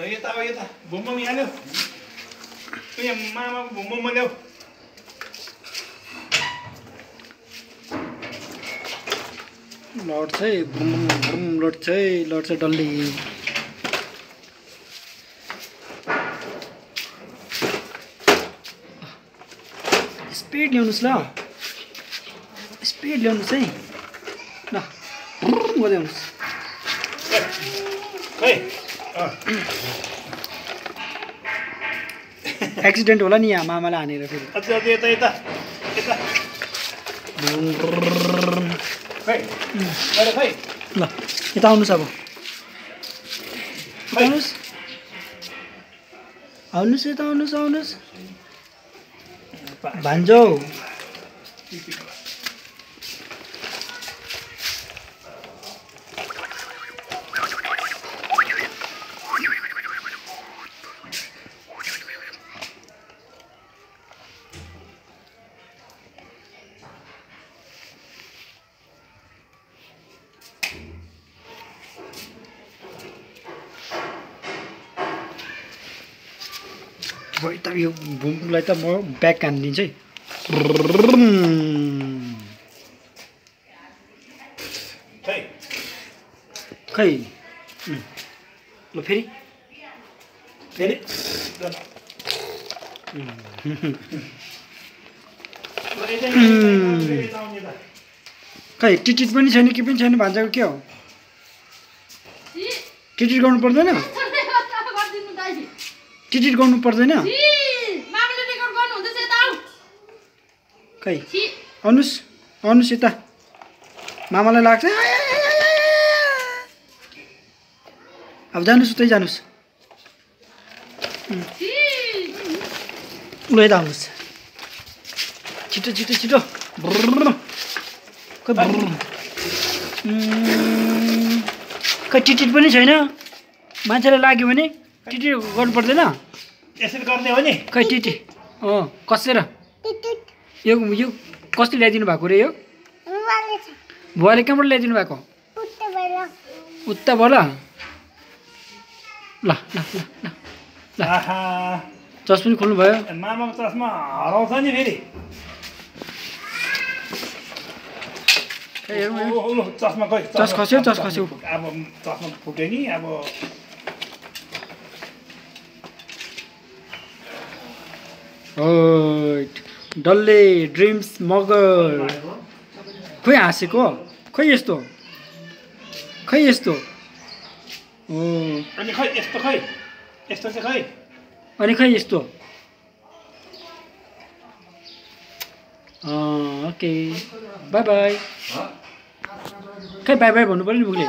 ल यता अब यता भुमबम यहाँ ल्याऊ तँ यहाँ मामाको भुमबम ल्याऊ लड्छ है घुम घुम लड्छ है लड्छ डल्लै स्पिड ल्याउनुहोस् ल स्पिड ल्याउनुहोस् है ल खै अँ, एक्सिडेन्ट होला नि यहाँ मामालाई हानेर फेरि। यता यता यता। ल यता आउनुहोस् अब। आउनुहोस्। आउनुहोस् यता आउनुहोस् आउनुहोस्। भान्जौ। त यो भुमलाई त म ब्याग हानिदिन्छु है। खै. ल फेरि। फेरि। खै टिटिट पनि छैन के पनि छैन भान्जाको के हो? टिटिट गर्नु पर्दैन। टिटिट गर्नु पर्दैन। खै? आउनुहोस् आउनुहोस् यता। मामालाई लाग्छ। अब जानुहोस् उतै जानुहोस् ल यता आउनुहोस् छिटो छिटो छिटो। खै खै टिटिट पनि छैन मान्छेलाई लाग्यो भने टिटिट गर्नु पर्दैन? यसरी गर्ने हो नि। खै टिटी? अँ कसेर? यो यो कसले ल्याइदिनु भएको रे यो? बुवाले कहाँबाट ल्याइदिनु भएको? उताबाट ल ल ल चस पनि खोल्नु भयो मामाको चस्मा हराउँछ नि फेरि। चस्मा खस्यो, चस खस्यो। अब चस्मा फुट्यो नि अब डल्ले ड्रिम्स मगर। खोइ हाँसेको? खै यस्तो? खै यस्तो? अनि खै यस्तो खै यस्तो चाहिँ खै अनि खै यस्तो? अँ, ओके। Bye bye. खै बाई बाई भन्नु पऱ्यो नि मुखले।